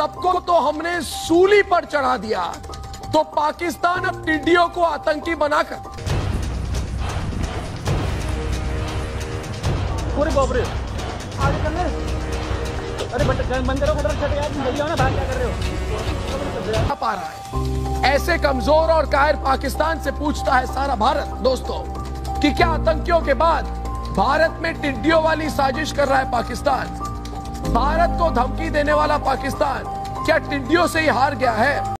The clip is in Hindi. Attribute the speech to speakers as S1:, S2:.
S1: सबको तो हमने सूली पर चढ़ा दिया। तो पाकिस्तान अब टिड्डियों को आतंकी बनाकर।
S2: पूरे बाबरे आगे अरे बट बंद करो खटर छट यार। जल्दी आओ ना भाग क्या कर रहे हो?
S1: पा रहा है? ऐसे कमज़ोर और कायर पाकिस्तान से पूछता है सारा भारत दोस्तों कि क्या आतंकियों के बाद भारत में टिड्डियों वाली साजिश कर रहा है पाकिस्तान? भारत को धमकी देने वाला पाकिस्तान क्या टिड्डियों से ही हार गया है?